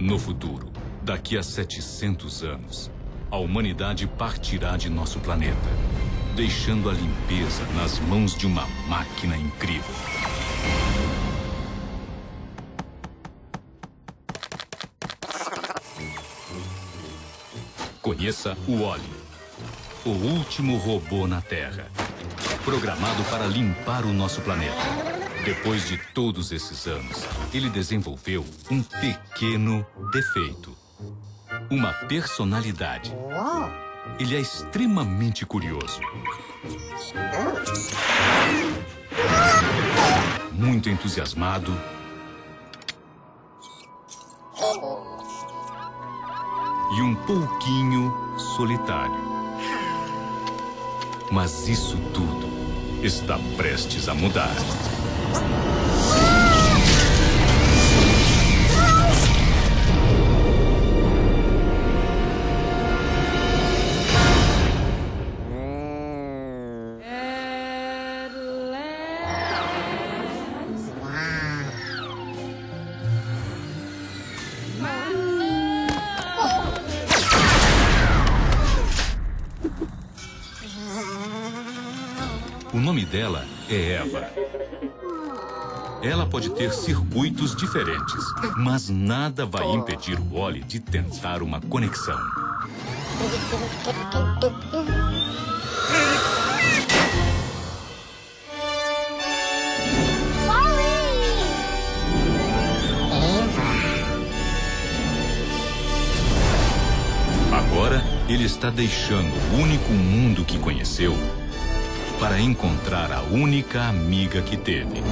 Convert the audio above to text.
No futuro, daqui a 700 anos, a humanidade partirá de nosso planeta, deixando a limpeza nas mãos de uma máquina incrível. Conheça o Oli, o último robô na Terra, programado para limpar o nosso planeta. Depois de todos esses anos, ele desenvolveu um pequeno defeito. Uma personalidade. Ele é extremamente curioso. Muito entusiasmado. E um pouquinho solitário. Mas isso tudo está prestes a mudar. O nome dela é Eva. Ela pode ter circuitos diferentes, mas nada vai impedir o Wally de tentar uma conexão. Agora, ele está deixando o único mundo que conheceu para encontrar a única amiga que teve.